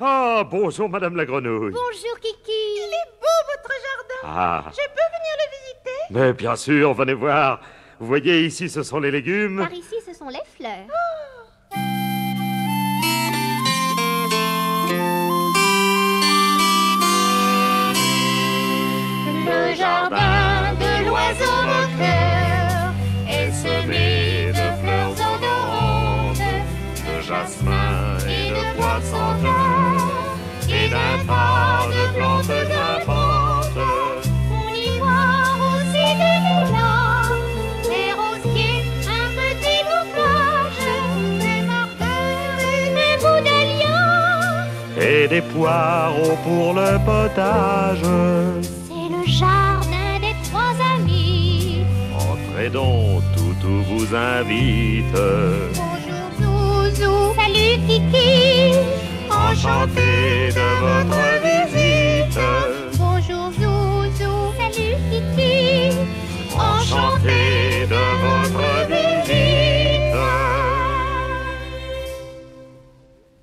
Ah, bonjour, Madame la Grenouille. Bonjour, Kiki. Il est beau, votre jardin. Ah, Je peux venir le visiter mais bien sûr, venez voir. Vous voyez, ici, ce sont les légumes. Par ici, ce sont les fleurs. Le jardin de l'oiseau moqueur est semé de fleurs odorantes, de jasmin et de pois plantes grimpantes. On y voit aussi des lilas, des rosiers, un petit bouffage, des marqueurs et des bouddalias. et des poireaux pour le potage. C'est le jardin des trois amis. Entrez donc, Toutou vous invite. Bonjour Zouzou, salut Kiki. Enchanté